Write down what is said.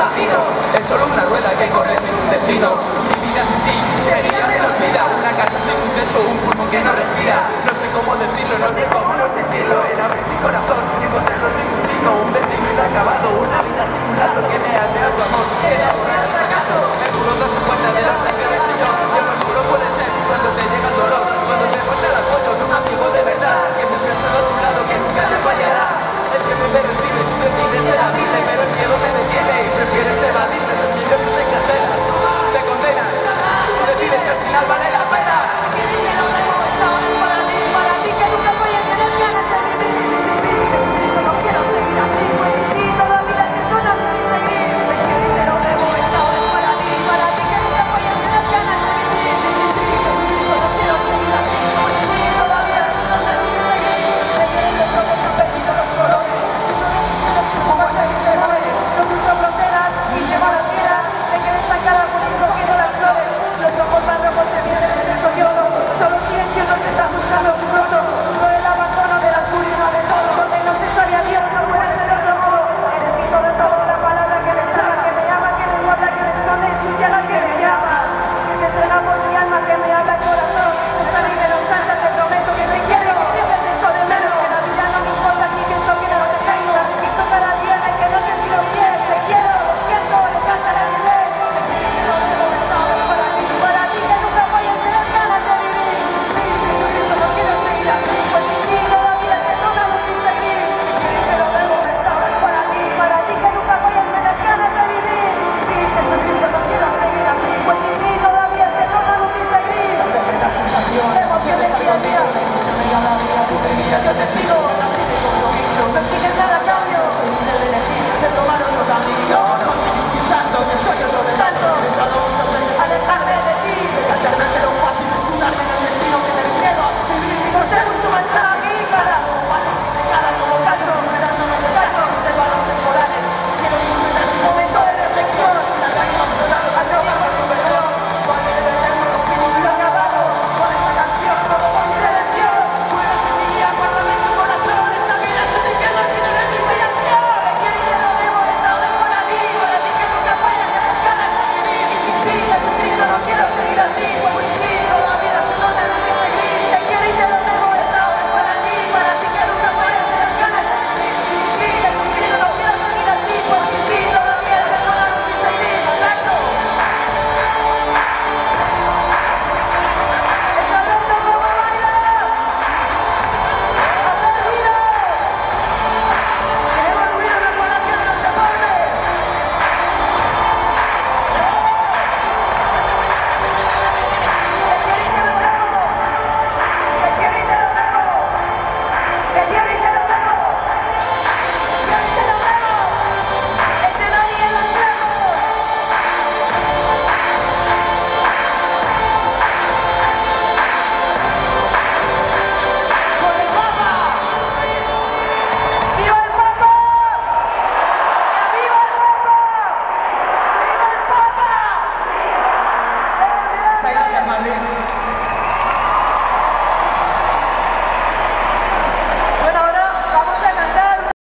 Es solo una rueda que corre sin un destino. Mi vida sin ti sería menos vida Una casa sin un techo, un pulmón que no respira. No sé cómo decirlo, no sé cómo no sentirlo Era. Abrir mi corazón encontrarlo sin un signo Un destino inacabado, una vida sido